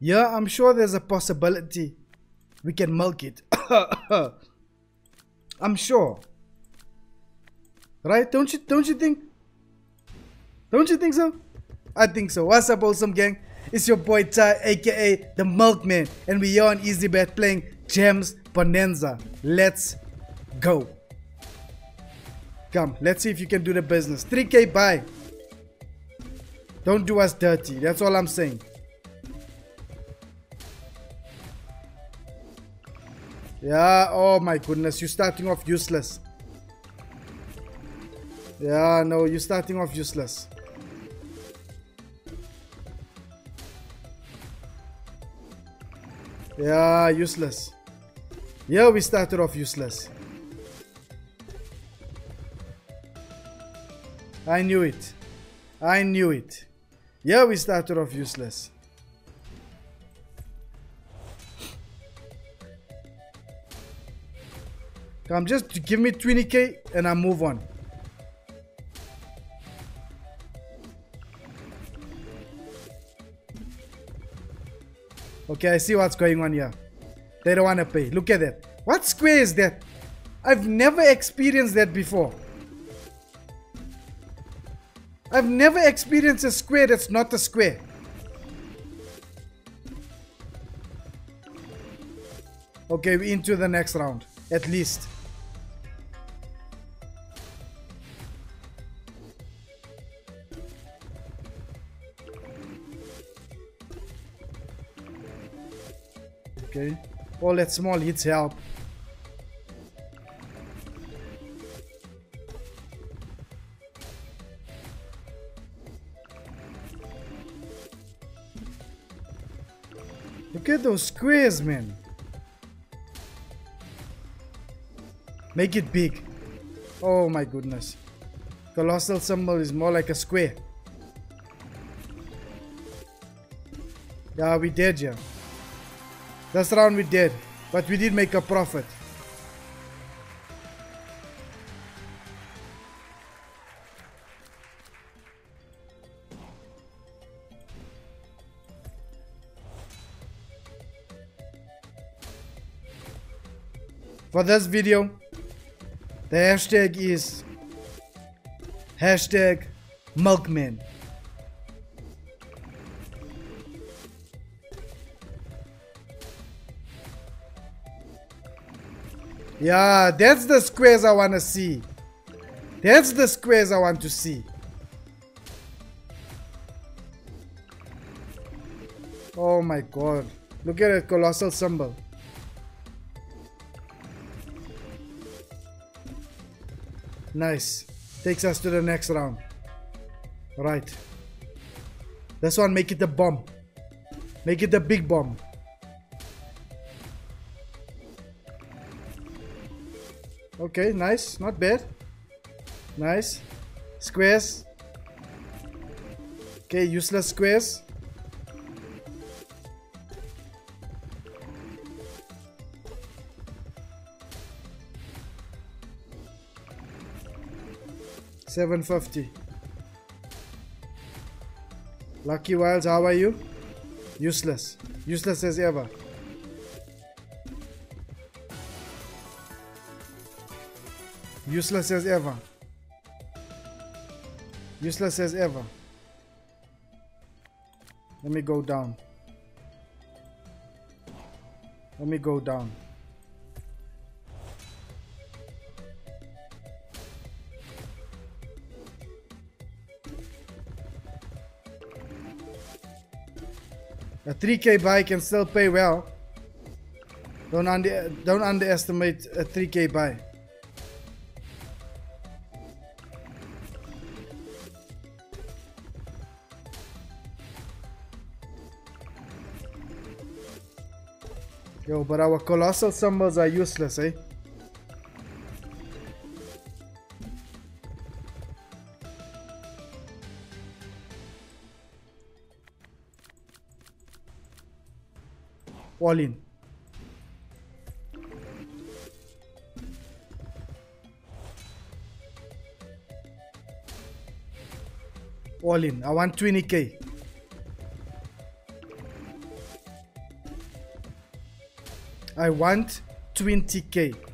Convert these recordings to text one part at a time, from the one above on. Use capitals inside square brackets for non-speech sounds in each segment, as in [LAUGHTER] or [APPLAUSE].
Yeah, I'm sure there's a possibility we can milk it. [COUGHS] I'm sure. Right? Don't you don't you think? Don't you think so? I think so. What's up, awesome gang? It's your boy Ty, aka the Milkman, and we are on Easy EasyBet playing Gems Bonanza. Let's go. Come, let's see if you can do the business. 3k buy. Don't do us dirty. That's all I'm saying. Yeah, oh my goodness, you're starting off useless. Yeah, no, you're starting off useless. Yeah, useless. Yeah, we started off useless. I knew it. I knew it. Yeah, we started off useless. Come, just give me 20k and I move on. Okay, I see what's going on here. They don't want to pay. Look at that. What square is that? I've never experienced that before. I've never experienced a square that's not a square. Okay, we're into the next round. At least. Okay. All that small hits help. Look at those squares, man. Make it big. Oh my goodness. Colossal symbol is more like a square. Yeah, we did, yeah. This round we did, but we did make a profit. For this video, the hashtag is hashtag milkman. Yeah, that's the squares I want to see. That's the squares I want to see. Oh my god. Look at a colossal symbol. Nice. Takes us to the next round. Right. This one, make it the bomb. Make it the big bomb. Okay, nice. Not bad. Nice. Squares. Okay, useless squares. Seven fifty. Lucky Wilds, how are you? Useless. Useless as ever. Useless as ever. Useless as ever. Let me go down. Let me go down. A 3k buy can still pay well. Don't under don't underestimate a 3k buy. Yo, but our colossal symbols are useless, eh? All in. All in. I want 20k. I want 20k.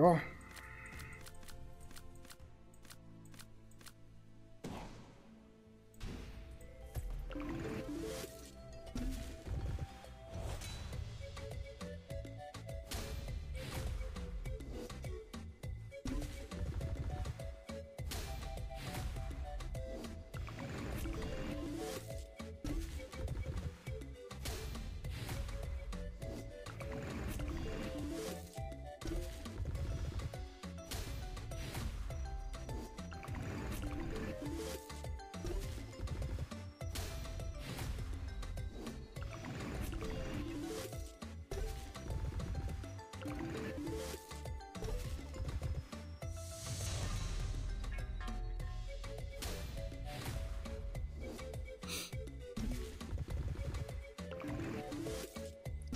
Rồi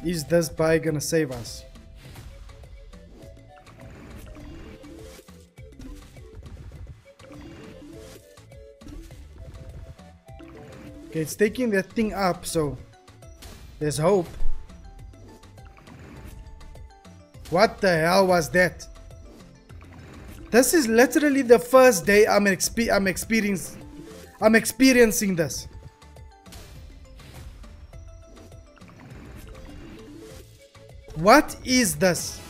Is this buy gonna save us? Okay, it's taking that thing up, so there's hope. What the hell was that? This is literally the first day I'm exp I'm experiencing I'm experiencing this. What is this?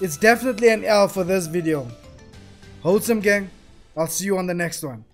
It's definitely an L for this video. Wholesome gang, I'll see you on the next one.